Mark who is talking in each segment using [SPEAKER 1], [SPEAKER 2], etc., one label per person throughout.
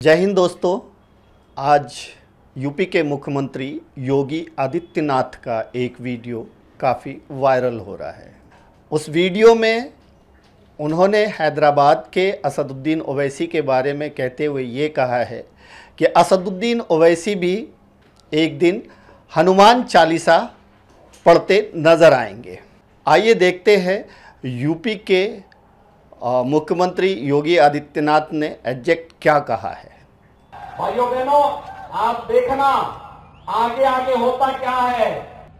[SPEAKER 1] जय हिंद दोस्तों, आज यूपी के मुख्यमंत्री योगी आदित्यनाथ का एक वीडियो काफ़ी वायरल हो रहा है। उस वीडियो में उन्होंने हैदराबाद के असदुद्दीन ओवैसी के बारे में कहते हुए ये कहा है कि असदुद्दीन ओवैसी भी एक दिन हनुमान चालीसा पढ़ते नज़र आएँगे। आइए देखते हैं यूपी के मुख्यमंत्री योगी आदित्यनाथ ने एग्जैक्ट क्या कहा है?
[SPEAKER 2] भाइयों बहनों आप देखना आगे आगे होता क्या है?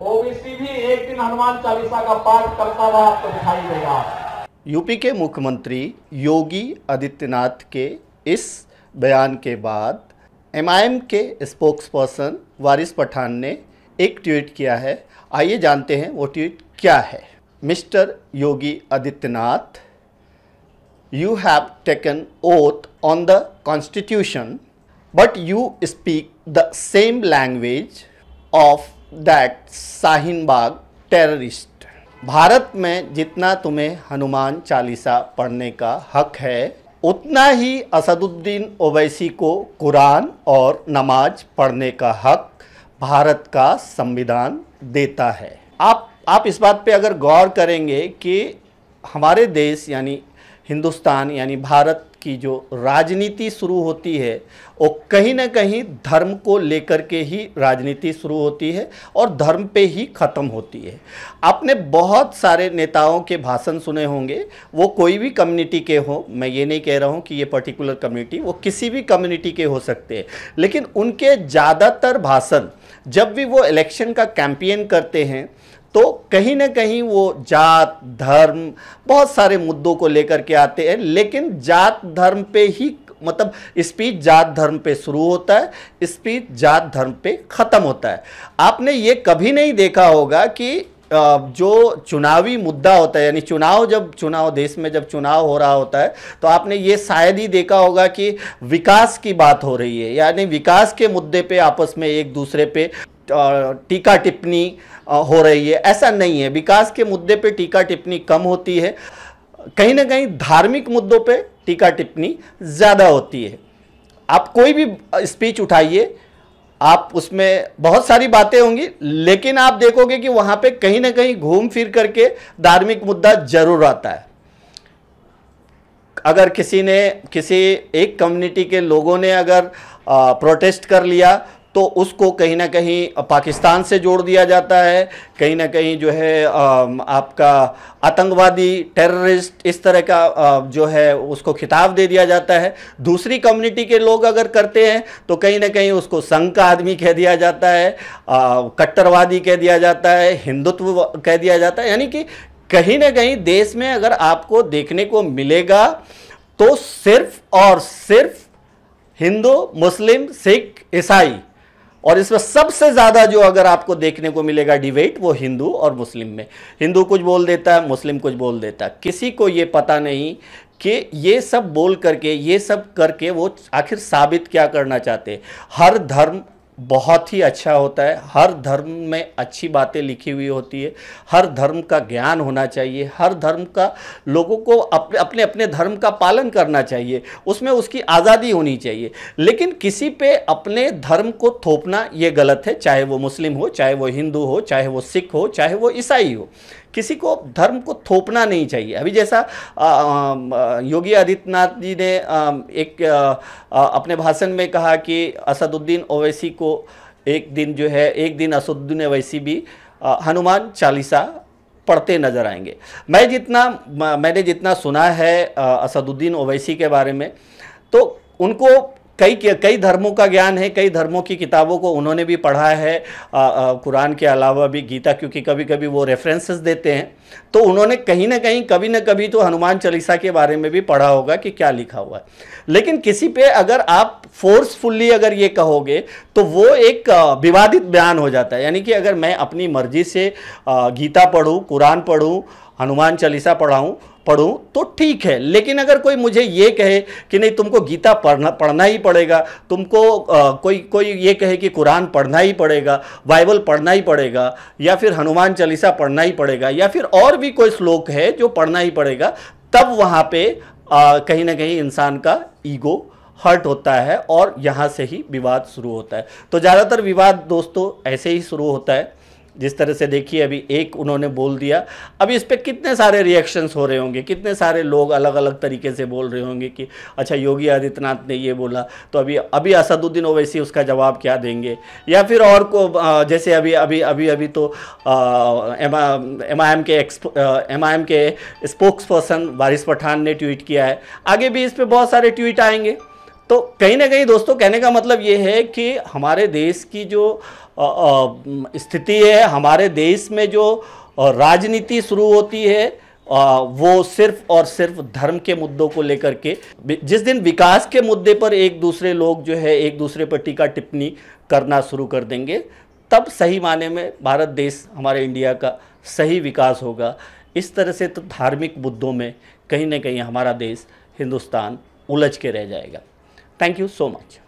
[SPEAKER 2] ओबीसी भी एक दिन हनुमान चालीसा का पाठ करता हुआ आपको दिखाई देगा।
[SPEAKER 1] यूपी के मुख्यमंत्री योगी आदित्यनाथ के इस बयान के बाद एमआईएम के स्पोक्स पर्सन वारिस पठान ने एक ट्वीट किया है। आइए जानते हैं वो ट्वीट क्या है। Mister Yogi Adityanath you have taken oath on the constitution, but you speak the same language of that Shahin Bagh terrorist. Bharat में जितना तुम्हें हनुमान चालीसा पढ़ने का हक है, उतना ही असदुद्दीन ओवैसी को कुरान और नमाज़ पढ़ने का हक भारत का संविधान देता है। आप आप इस बात पे अगर गौर करेंगे कि हमारे देश यानी हिंदुस्तान यानी भारत की जो राजनीति शुरू होती है, वो कहीं ना कहीं धर्म को लेकर के ही राजनीति शुरू होती है और धर्म पे ही ख़त्म होती है। आपने बहुत सारे नेताओं के भाषण सुने होंगे, वो कोई भी कम्युनिटी के हो, मैं ये नहीं कह रहा हूँ कि ये पर्टिकुलर कम्युनिटी वो किसी भी कम्युनिटी के हो सकते हैं, लेकिन उनके ज़्यादातर भाषण, जब भी वो इलेक्शन का कैंपेन करते हैं तो कहीं ना कहीं वो जात, धर्म, बहुत सारे मुद्दों को लेकर के आते हैं, लेकिन जात, धर्म पे ही मतलब स्पीच जात, धर्म पे शुरू होता है, स्पीच जात, धर्म पे ख़त्म होता है। आपने ये कभी नहीं देखा होगा कि जो चुनावी मुद्दा होता है, यानी चुनाव जब, चुनाव देश में जब चुनाव हो रहा होता है तो आपने ये शायद ही देखा होगा कि विकास की बात हो रही है, यानी विकास के मुद्दे पे आपस में एक दूसरे पे टीका टिप्पणी हो रही है। ऐसा नहीं है। विकास के मुद्दे पे टीका टिप्पणी कम होती है। कहीं ना कहीं धार्मिक मुद्दों पे टीका टिप्पणी ज़्यादा होती है। आप कोई भी स्पीच उठाइए आप उसमें बहुत सारी बातें होंगी लेकिन आप देखोगे कि वहाँ पे कहीं ना कहीं घूम फिर करके धार्मिक मुद्दा ज़रूर आता है। अगर किसी ने किसी एक कम्युनिटी के लोगों ने अगर आ, प्रोटेस्ट कर लिया तो उसको कहीं ना कहीं पाकिस्तान से जोड़ दिया जाता है। कहीं ना कहीं जो है आपका आतंकवादी, टेररिस्ट इस तरह का जो है, उसको खिताब दे दिया जाता है। दूसरी कम्युनिटी के लोग अगर करते हैं तो कहीं ना कहीं उसको संघ का आदमी कह दिया जाता है कट्टरवादी कह दिया जाता है, हिंदुत्व कह दिया जाता है। यानी कि कहीं ना कहीं देश में अगर आपको देखने को मिलेगा तो सिर्फ़ और सिर्फ़ हिंदू, मुस्लिम, सिख, ईसाई और इसमें सबसे ज़्यादा जो अगर आपको देखने को मिलेगा डिबेट, वो हिंदू और मुस्लिम में। हिंदू कुछ बोल देता है, मुस्लिम कुछ बोल देता है। किसी को ये पता नहीं कि ये सब बोल करके, ये सब करके वो आखिर साबित क्या करना चाहते हर धर्म बहुत ही अच्छा होता है। हर धर्म में अच्छी बातें लिखी हुई होती है। हर धर्म का ज्ञान होना चाहिए। हर धर्म का लोगों को अपने अपने अपने धर्म का पालन करना चाहिए। उसमें उसकी आज़ादी होनी चाहिए। लेकिन किसी पे अपने धर्म को थोपना ये गलत है। चाहे वो मुस्लिम हो चाहे वो हिंदू हो चाहे वो सिख हो चाहे वो ईसाई हो। किसी को धर्म को थोपना नहीं चाहिए। अभी जैसा आ, आ, योगी आदित्यनाथ जी ने आ, एक अपने भाषण में कहा कि असदुद्दीन ओवैसी को एक दिन जो है, एक दिन असदुद्दीन वैसी भी हनुमान चालीसा पढ़ते नज़र आएँगे। मैं जितना मैंने जितना सुना है असदुद्दीन ओवैसी के बारे में तो उनको कई कई धर्मों का ज्ञान है कई धर्मों की किताबों को उन्होंने भी पढ़ा है आ, आ, कुरान के अलावा भी गीता क्योंकि कभी कभी वो रेफरेंसेस देते हैं। तो उन्होंने कहीं ना कहीं कभी ना कभी तो हनुमान चालीसा के बारे में भी पढ़ा होगा कि क्या लिखा हुआ है। लेकिन किसी पे अगर आप फोर्सफुल्ली अगर ये कहोगे तो वो एक विवादित बयान हो जाता है। यानी कि अगर मैं अपनी मर्ज़ी से गीता पढ़ूँ कुरान पढ़ूँ हनुमान चालीसा पढ़ाऊँ पढ़ूँ तो ठीक है। लेकिन अगर कोई मुझे ये कहे कि नहीं तुमको गीता पढ़ना पढ़ना ही पड़ेगा तुमको अ, कोई कोई ये कहे कि कुरान पढ़ना ही पड़ेगा बाइबल पढ़ना ही पड़ेगा या फिर हनुमान चालीसा पढ़ना ही पड़ेगा या फिर और भी कोई श्लोक है जो पढ़ना ही पड़ेगा तब वहाँ पे अ, कहीं ना कहीं इंसान का ईगो हर्ट होता है और यहाँ से ही विवाद शुरू होता है। तो ज़्यादातर विवाद दोस्तों ऐसे ही शुरू होता है जिस तरह से देखिए अभी एक उन्होंने बोल दिया। अभी इस पर कितने सारे रिएक्शंस हो रहे होंगे? कितने सारे लोग अलग अलग तरीके से बोल रहे होंगे कि अच्छा योगी आदित्यनाथ ने ये बोला तो अभी अभी असदुद्दीन ओवैसी उसका जवाब क्या देंगे? या फिर और को जैसे अभी अभी अभी अभी तो M I M K M I M K spokesperson Waris Pathan ने ट्वीट किया है। आगे भी इस पर बहुत सारे ट्वीट आएँगे। तो कहीं ना कहीं दोस्तों कहने का मतलब ये है कि हमारे देश की जो स्थिति है हमारे देश में जो राजनीति शुरू होती है आ, वो सिर्फ़ और सिर्फ़ धर्म के मुद्दों को लेकर के। जिस दिन विकास के मुद्दे पर एक दूसरे लोग जो है एक दूसरे पर टीका टिप्पणी करना शुरू कर देंगे तब सही माने में भारत देश हमारे इंडिया का सही विकास होगा। इस तरह से तो धार्मिक मुद्दों में कहीं ना कहीं हमारा देश हिंदुस्तान उलझ के रह जाएगा। Thank you so much